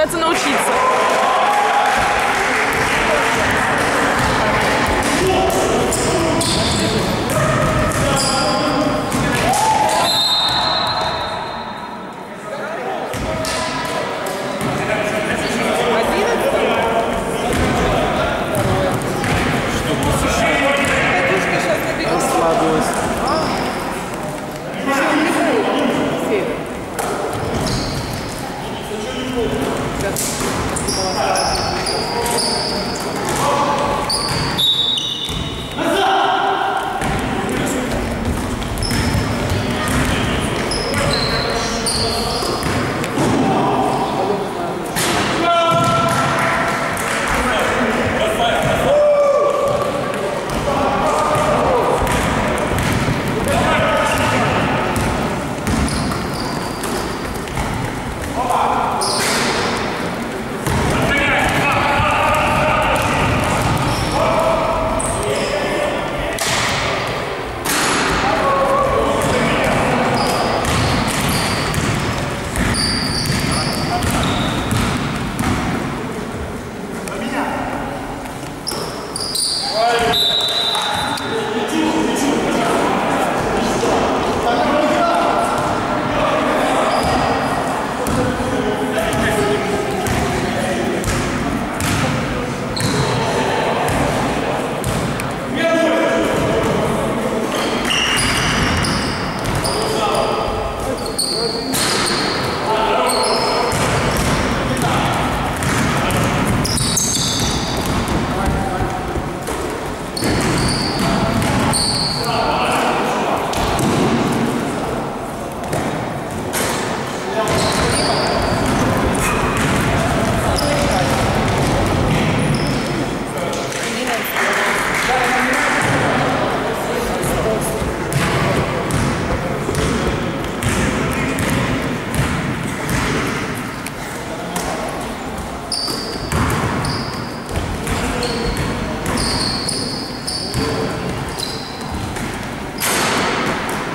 пытаться научиться.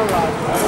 Oh, Hello.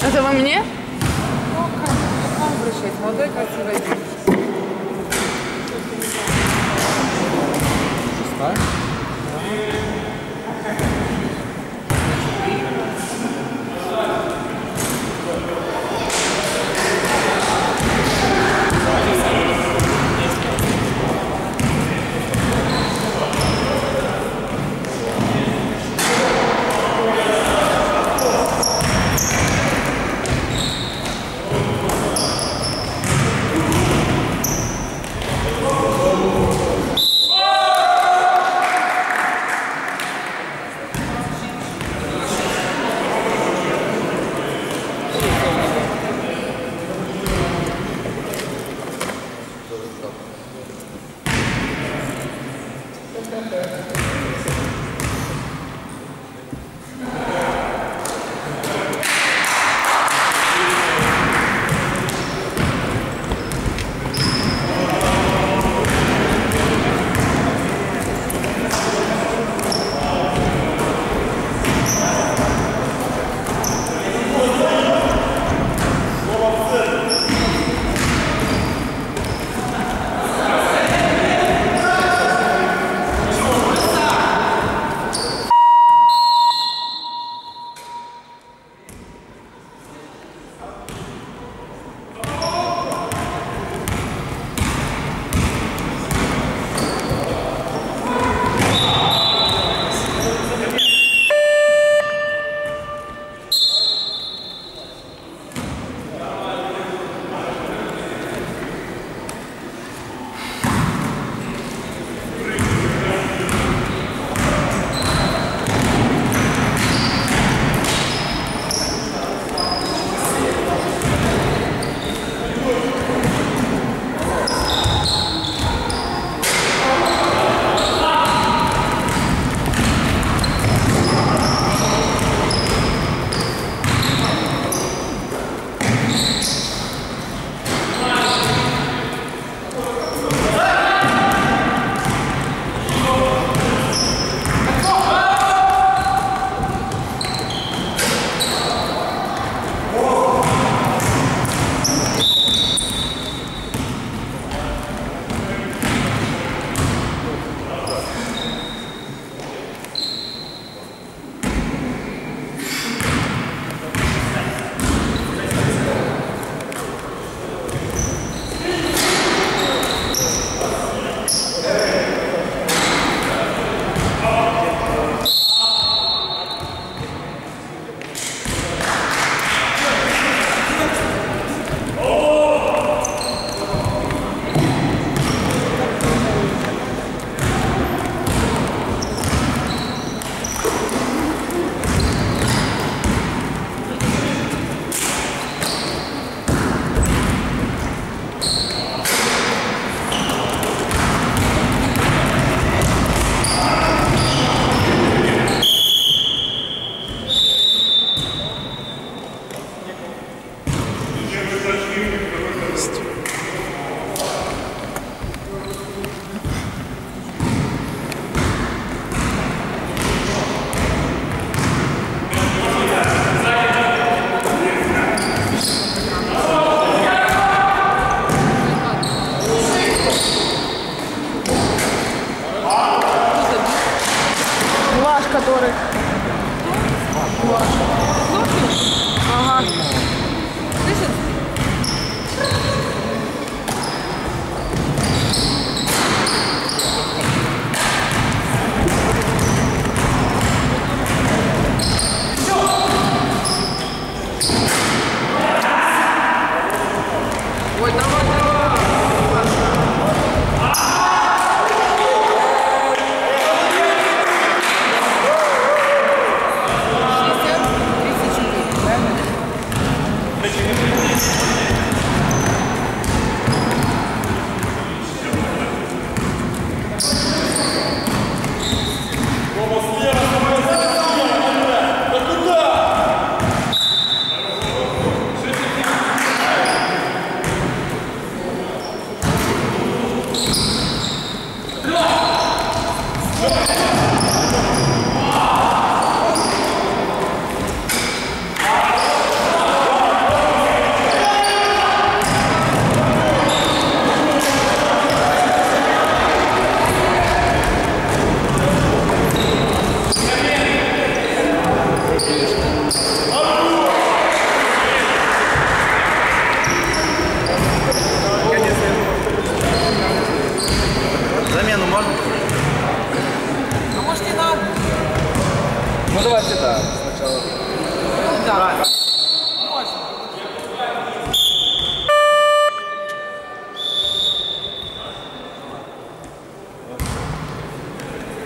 Это вы мне? Ну, как, как обращать? Молодой, красивой девушке. Шестая?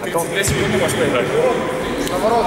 30 секунд у вас поиграть. Наоборот,